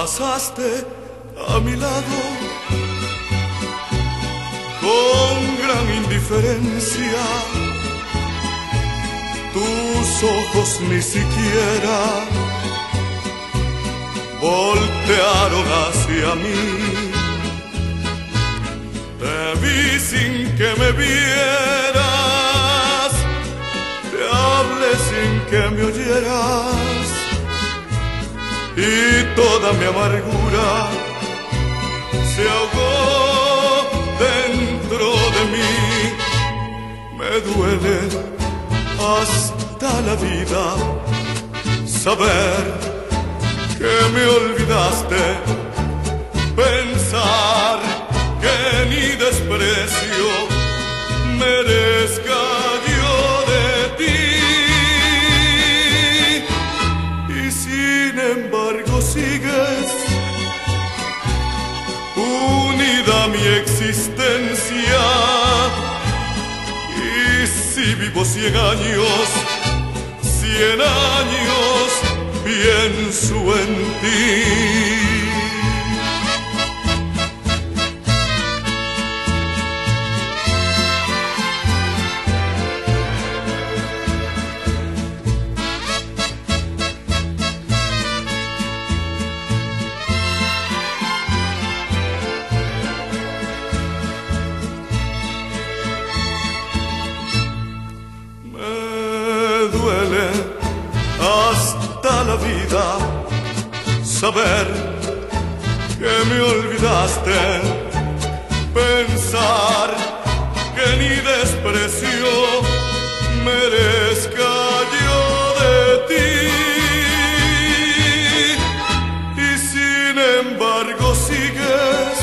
pasaste a mi lado con gran indiferencia. Tus ojos ni siquiera voltearon hacia mí. Te vi sin que me vieras, y toda mi amargura se ahogó dentro de mí. Me duele hasta la vida saber que me olvidaste, pensar que ni desprecio merezca unida mi existencia. Y si vivo cien años, cien años pienso en ti. Hasta la vida saber que me olvidaste, pensar que ni desprecio merezca yo de ti. Y sin embargo sigues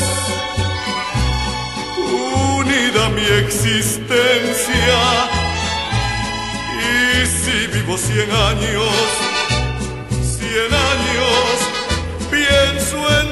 unida a mi existencia si vivo cien años, cien años, pienso en.